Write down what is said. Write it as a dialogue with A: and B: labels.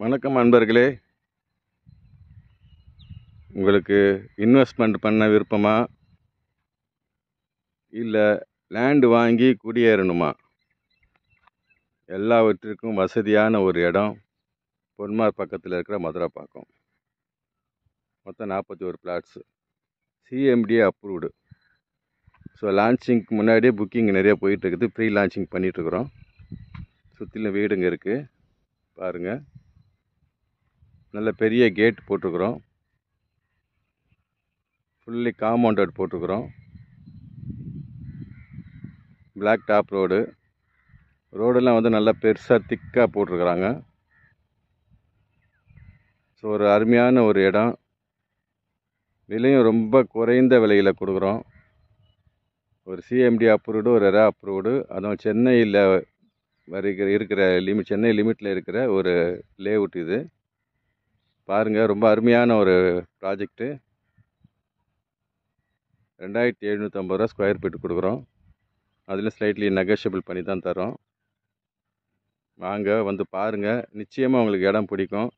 A: வணக்கம் அன்பர்களே. உங்களுக்கு இன்வெஸ்ட்மெண்ட் பண்ண விருப்பமா? இல்லை லேண்டு வாங்கி குடியேறணுமா? எல்லாவற்றிற்கும் வசதியான ஒரு இடம் பொன்மார் பக்கத்தில் இருக்கிற மதுரை பாக்கம் மொத்தம் நாற்பத்தி ஒரு பிளாட்ஸு சிஎம்டிஏ அப்ரூவ்டு ஸோ லான்ச்சிங்க்கு முன்னாடியே புக்கிங் நிறைய போயிட்டுருக்குது ப்ரீ லான்ச்சிங் பண்ணிகிட்ருக்குறோம் சுற்றிலும் வீடுங்க இருக்குது பாருங்கள் நல்ல பெரிய கேட் போட்டிருக்குறோம். ஃபுல்லி காம்பவுண்டட் போட்டிருக்குறோம். பிளாக் டாப் ரோடு ரோடெல்லாம் வந்து நல்லா பெருசாக திக்காக போட்டிருக்குறாங்க. ஸோ ஒரு அருமையான ஒரு இடம். விலையும் ரொம்ப குறைந்த விலையில் கொடுக்குறோம். ஒரு சிஎம்டி அப்ரூவ்டு ஒரு ரெரா அப்ரூவ்டு அதுவும் சென்னையில் வருகிற இருக்கிற லிமிட் சென்னை லிமிட்டில் இருக்கிற ஒரு லேஅவுட் இது. பாருங்கள் ரொம்ப அருமையான ஒரு ப்ராஜெக்ட்டு ரெண்டாயிரத்தி எழுநூற்றம்பது ரூபா ஸ்கொயர் ஃபீட் கொடுக்குறோம். அதில் ஸ்லைட்லி நெகோஷியபிள் பண்ணி தான் தரோம் வாங்க வந்து பாருங்கள் நிச்சயமாக உங்களுக்கு இடம் பிடிக்கும்.